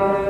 Amen.